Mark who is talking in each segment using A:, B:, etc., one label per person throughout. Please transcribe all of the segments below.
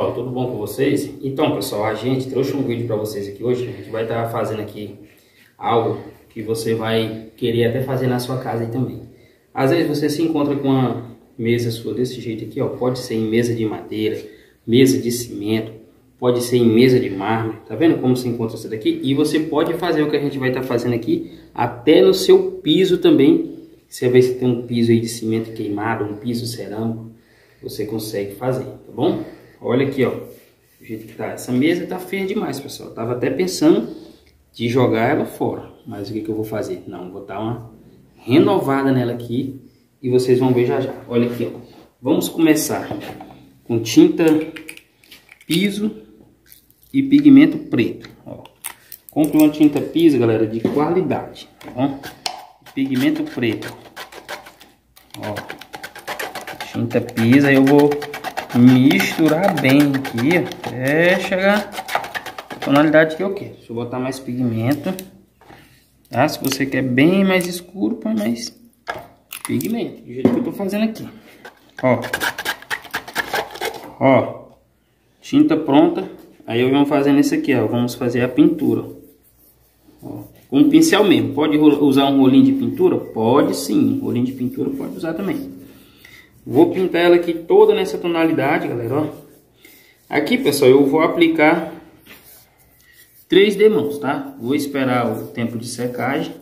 A: Ó, tudo bom com vocês? Então, pessoal, a gente trouxe um vídeo para vocês aqui hoje. A gente vai estar tá fazendo aqui algo que você vai querer até fazer na sua casa aí também. Às vezes você se encontra com uma mesa sua desse jeito aqui, ó. Pode ser em mesa de madeira, mesa de cimento, pode ser em mesa de mármore. Tá vendo como se encontra essa daqui? E você pode fazer o que a gente vai estar tá fazendo aqui até no seu piso também. Você vê se tem um piso aí de cimento queimado, um piso cerâmico, você consegue fazer, tá bom? Olha aqui, ó. O jeito que tá. Essa mesa tá feia demais, pessoal. Eu tava até pensando de jogar ela fora. Mas o que, que eu vou fazer? Não, vou dar uma renovada nela aqui. E vocês vão ver já já. Olha aqui, ó. Vamos começar com tinta piso e pigmento preto. Ó. Compre uma tinta piso, galera, de qualidade. Tá bom? Pigmento preto. Ó. Tinta piso, aí eu vou misturar bem aqui até chegar a tonalidade que eu quero. Deixa eu botar mais pigmento. Tá? Se você quer bem mais escuro, põe mais pigmento. Do jeito que eu tô fazendo aqui. Ó. Ó. Tinta pronta. Aí eu vamos fazendo isso aqui, ó. Vamos fazer a pintura. Ó. Com um pincel mesmo. Pode usar um rolinho de pintura? Pode sim. Rolinho de pintura pode usar também. Vou pintar ela aqui toda nessa tonalidade, galera, ó. Aqui, pessoal, eu vou aplicar três demãos, tá? Vou esperar o tempo de secagem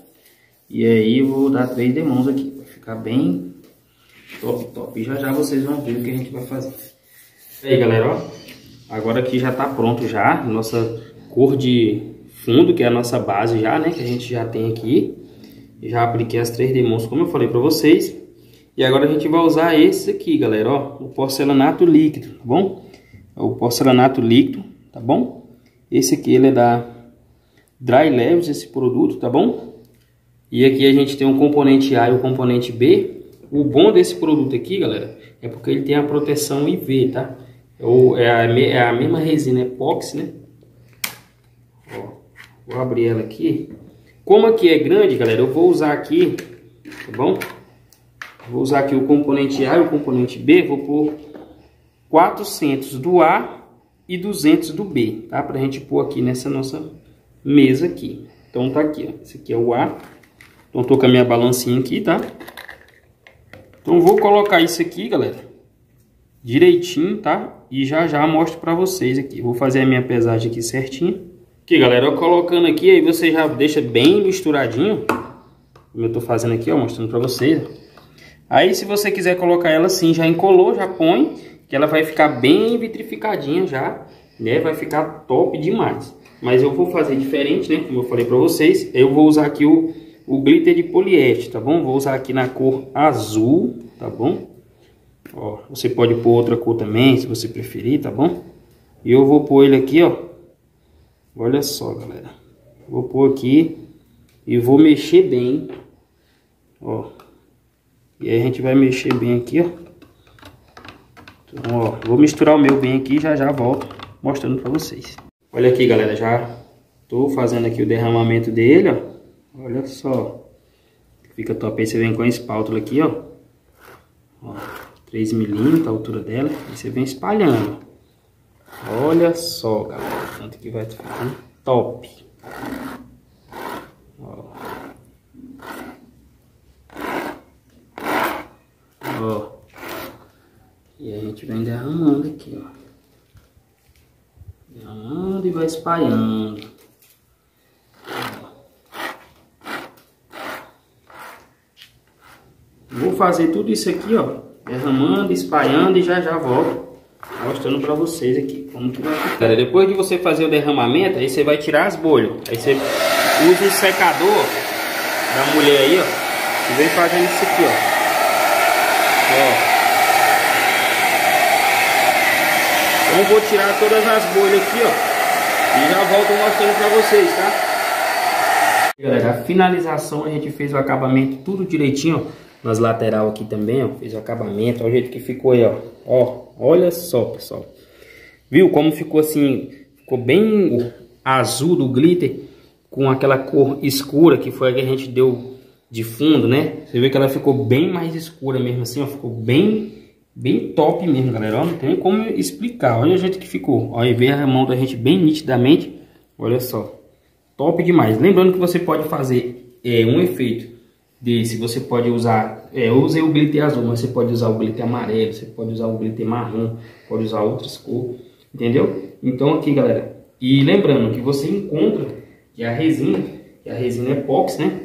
A: e aí eu vou dar três demãos aqui. Vai ficar bem top, top. E já já vocês vão ver o que a gente vai fazer. E aí, galera, ó. Agora aqui já tá pronto já, nossa cor de fundo, que é a nossa base já, né? Que a gente já tem aqui. Já apliquei as três demãos, como eu falei pra vocês. E agora a gente vai usar esse aqui, galera, ó, o porcelanato líquido, tá bom? É o porcelanato líquido, tá bom? Esse aqui ele é da Dry Leves, esse produto, tá bom? E aqui a gente tem um componente A e o um componente B. O bom desse produto aqui, galera, é porque ele tem a proteção IV, tá? Ou é a, é a mesma resina epóxi, né? Ó, vou abrir ela aqui. Como aqui é grande, galera, eu vou usar aqui, tá bom? Vou usar aqui o componente A e o componente B, vou pôr 400 do A e 200 do B, tá? Pra gente pôr aqui nessa nossa mesa aqui. Então tá aqui, ó. Esse aqui é o A. Então tô com a minha balancinha aqui, tá? Então vou colocar isso aqui, galera, direitinho, tá? E já já mostro pra vocês aqui. Vou fazer a minha pesagem aqui certinho. Aqui, galera, eu colocando aqui, aí você já deixa bem misturadinho. Como eu tô fazendo aqui, ó, mostrando pra vocês, Aí se você quiser colocar ela assim, já encolou, já põe, que ela vai ficar bem vitrificadinha já, né? Vai ficar top demais. Mas eu vou fazer diferente, né? Como eu falei pra vocês, eu vou usar aqui o, o glitter de poliéster, tá bom? Vou usar aqui na cor azul, tá bom? Ó, você pode pôr outra cor também, se você preferir, tá bom? E eu vou pôr ele aqui, ó. Olha só, galera. Vou pôr aqui e vou mexer bem, ó. E aí a gente vai mexer bem aqui, ó. Então, ó, vou misturar o meu bem aqui e já já volto mostrando pra vocês. Olha aqui, galera, já tô fazendo aqui o derramamento dele, ó. Olha só. Fica top. Aí você vem com a espátula aqui, ó. ó 3 milímetros a altura dela. E você vem espalhando. Olha só, galera. Tanto que vai ficar top. Ó. E a gente vem derramando aqui, ó. Derramando e vai espalhando. Vou fazer tudo isso aqui, ó. Derramando, espalhando e já já volto mostrando pra vocês aqui como que vai ficar. Depois de você fazer o derramamento, aí você vai tirar as bolhas. Aí você usa o secador da mulher aí, ó. E vem fazendo isso aqui, ó. Ó. Então vou tirar todas as bolhas aqui, ó. E já volto mostrando pra vocês, tá? Galera, a finalização a gente fez o acabamento tudo direitinho, ó. Nas lateral aqui também, ó. Fez o acabamento, olha o jeito que ficou aí, ó. Ó, olha só, pessoal. Viu como ficou assim, ficou bem azul do glitter com aquela cor escura que foi a que a gente deu de fundo, né? Você vê que ela ficou bem mais escura mesmo assim, ó, ficou bem Bem top mesmo, galera. Ó, não tem como explicar. Olha o jeito que ficou. Olha, vê a mão da gente bem nitidamente. Olha só. Top demais. Lembrando que você pode fazer é, um efeito desse. Você pode usar... É, eu usei o glitter azul, mas você pode usar o glitter amarelo. Você pode usar o glitter marrom. Pode usar outras cores. Entendeu? Então aqui, galera. E lembrando que você encontra que a resina, que a resina é epox, né?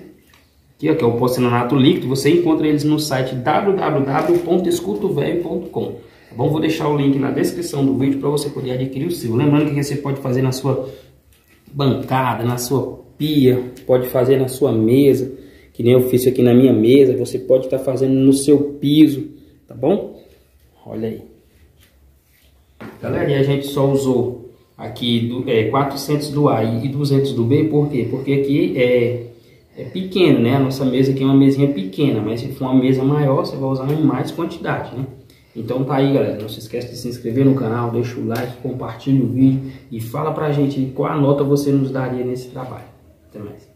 A: Aqui, ó, que é o porcelanato líquido, você encontra eles no site www.escutovelho.com. Tá bom? Vou deixar o link na descrição do vídeo para você poder adquirir o seu. Lembrando que você pode fazer na sua bancada, na sua pia, pode fazer na sua mesa, que nem eu fiz aqui na minha mesa, você pode estar tá fazendo no seu piso, tá bom? Olha aí. Galera, e a gente só usou aqui do, é, 400 do A e 200 do B, por quê? Porque aqui é é pequeno, né? A nossa mesa aqui é uma mesinha pequena, mas se for uma mesa maior, você vai usar em mais quantidade, né? Então tá aí, galera. Não se esquece de se inscrever no canal, deixa o like, compartilha o vídeo e fala pra gente qual a nota você nos daria nesse trabalho. Até mais.